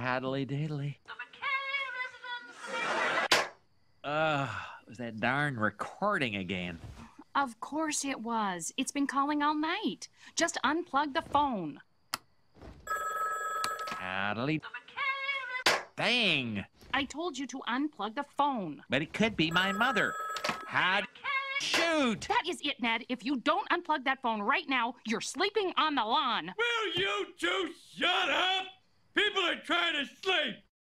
Haddly diddly. Ugh, it was that darn recording again. Of course it was. It's been calling all night. Just unplug the phone. Haddly. Dang! I told you to unplug the phone. But it could be my mother. Had. Shoot! That is it, Ned. If you don't unplug that phone right now, you're sleeping on the lawn. Will you two shut are trying to sleep.